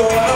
Go